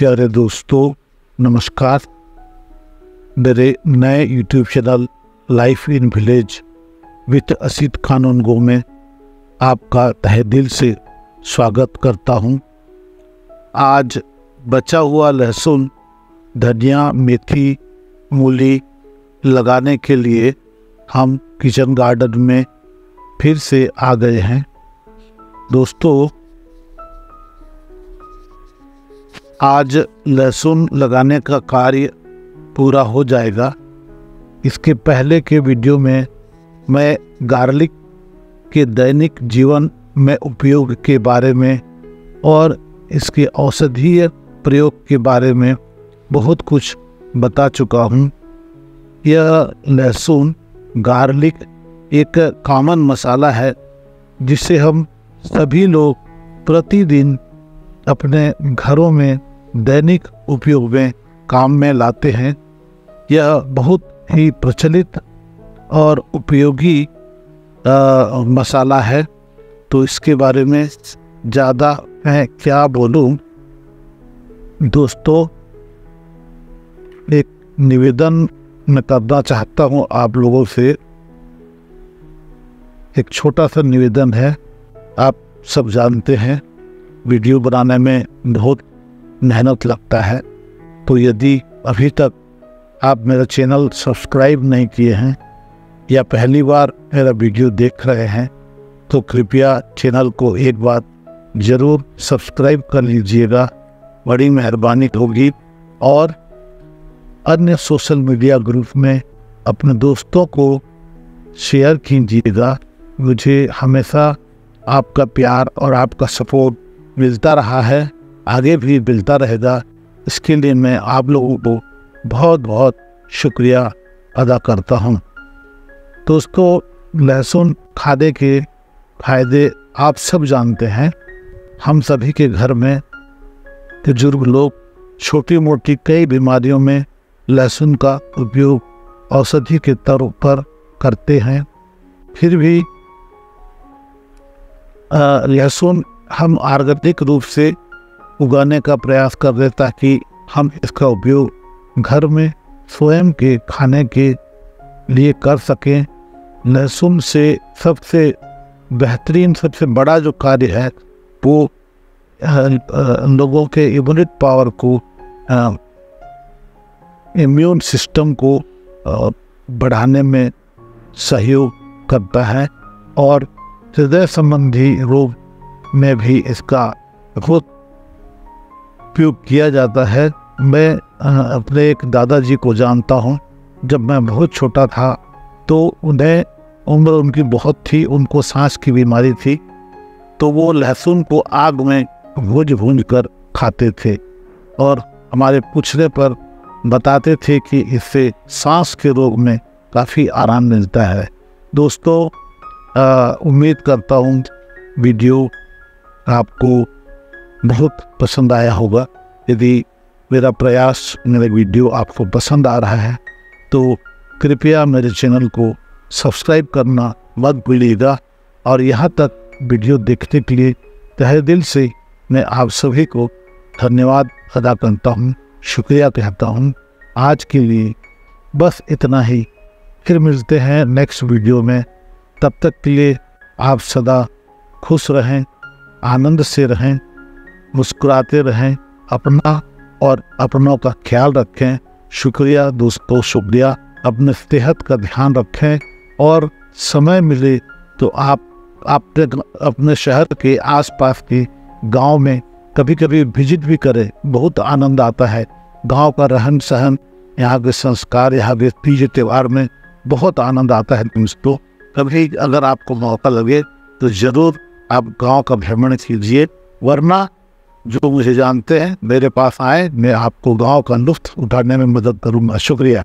प्यारे दोस्तों, नमस्कार मेरे नए YouTube channel life in village with Asit खानन गो में आपका तहे दिल से स्वागत करता हूँ। आज बचा हुआ लहसुन, धनिया, मेथी, मूली लगाने के लिए हम किचन गार्डन में फिर से आ गए हैं दोस्तों आज लहसुन लगाने का कार्य पूरा हो जाएगा। इसके पहले के वीडियो में मैं गार्लिक के दैनिक जीवन में उपयोग के बारे में और इसके औषधीय प्रयोग के बारे में बहुत कुछ बता चुका हूँ। यह लहसुन गार्लिक एक कॉमन मसाला है, जिसे हम सभी लोग प्रतिदिन अपने घरों में दैनिक उपयोग में काम में लाते हैं। यह बहुत ही प्रचलित और उपयोगी मसाला है। तो इसके बारे में ज़्यादा मैं क्या बोलूँ? दोस्तों, एक निवेदन मैं करना चाहता हूँ आप लोगों से। एक छोटा सा निवेदन है, आप सब जानते हैं, वीडियो बनाने में बहुत मेहनत लगता है। तो यदि अभी तक आप मेरा चैनल सब्सक्राइब नहीं किए हैं या पहली बार मेरा वीडियो देख रहे हैं तो कृपया चैनल को एक बार ज़रूर सब्सक्राइब कर लीजिएगा। बड़ी मेहरबानी होगी। और अन्य सोशल मीडिया ग्रुप में अपने दोस्तों को शेयर कीजिएगा। मुझे हमेशा आपका प्यार और आपका सपोर्ट मिलता रहा है। आगे भी मिलता रहेगा। इसके लिए मैं आप लोगों को बहुत बहुत शुक्रिया अदा करता हूँ। दोस्तों, लहसुन खाने के फ़ायदे आप सब जानते हैं। हम सभी के घर में बुज़ुर्ग लोग छोटी मोटी कई बीमारियों में लहसुन का उपयोग औषधि के तौर पर करते हैं। फिर भी लहसुन हम आर्गेनिक रूप से उगाने का प्रयास कर रहे ताकि हम इसका उपयोग घर में स्वयं के खाने के लिए कर सकें। लहसुन से सबसे बेहतरीन, सबसे बड़ा जो कार्य है, वो लोगों के इम्यूनिट पावर को इम्यून सिस्टम को बढ़ाने में सहयोग करता है और हृदय संबंधी रोग में भी इसका बहुत उपयोग किया जाता है। मैं अपने एक दादाजी को जानता हूँ। जब मैं बहुत छोटा था तो उन्हें उम्र उनकी बहुत थी, उनको सांस की बीमारी थी तो वो लहसुन को आग में भूज भूज कर खाते थे और हमारे पूछने पर बताते थे कि इससे सांस के रोग में काफ़ी आराम मिलता है। दोस्तों उम्मीद करता हूँ वीडियो आपको बहुत पसंद आया होगा। यदि मेरा प्रयास मेरा वीडियो आपको पसंद आ रहा है तो कृपया मेरे चैनल को सब्सक्राइब करना मत भूलिएगा। और यहाँ तक वीडियो देखने के लिए तहे दिल से मैं आप सभी को धन्यवाद अदा करता हूँ, शुक्रिया कहता हूँ। आज के लिए बस इतना ही। फिर मिलते हैं नेक्स्ट वीडियो में। तब तक के लिए आप सदा खुश रहें, आनंद से रहें। मुस्कुराते रहें, अपना और अपनों का ख्याल रखें। शुक्रिया दोस्तों, शुक्रिया। अपने सेहत का ध्यान रखें और समय मिले तो आप अपने अपने शहर के आसपास के गाँव में कभी कभी विज़िट भी करें। बहुत आनंद आता है। गाँव का रहन सहन यहाँ के संस्कार, यहाँ के तीज त्यौहार में बहुत आनंद आता है दोस्तों। कभी अगर आपको मौका लगे तो ज़रूर आप गाँव का भ्रमण कीजिए, वरना जो मुझे जानते हैं, मेरे पास आए, मैं आपको गाँव का लुफ्त उठाने में मदद करूँगा। शुक्रिया।